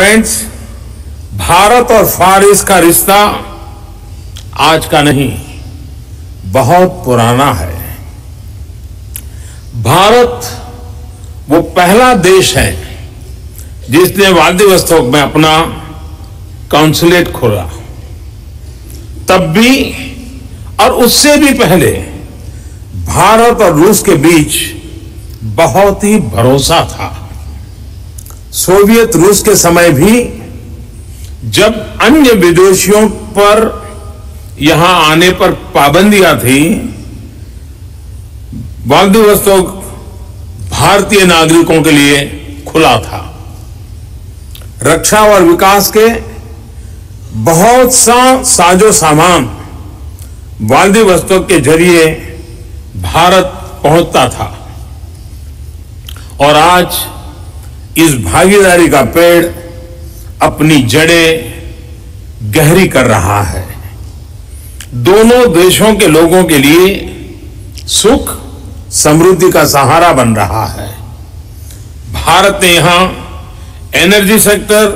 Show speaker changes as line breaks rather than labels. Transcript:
Friends Bharat और फारिस का रिश्ता आज का नहीं, बहुत पुराना है। भारत वो पहला देश है जिसने व्लादिवोस्तोक में अपना काउंसुलेट खोला। तब भी और उससे भी पहले भारत और रूस के बीच बहुत ही भरोसा था। सोवियत रूस के समय भी जब अन्य विदेशियों पर यहाँ आने पर पाबंदियाँ थी, व्लादिवोस्तोक भारतीय नागरिकों के लिए खुला था। रक्षा और विकास के बहुत सा साजो सामान व्लादिवोस्तोक के ज़रिए भारत पहुँचता था। और आज इस भागीदारी का पेड़ अपनी जड़ें गहरी कर रहा है। दोनों देशों के लोगों के लिए सुख, समृद्धि का सहारा बन रहा है। भारत ने यहाँ एनर्जी सेक्टर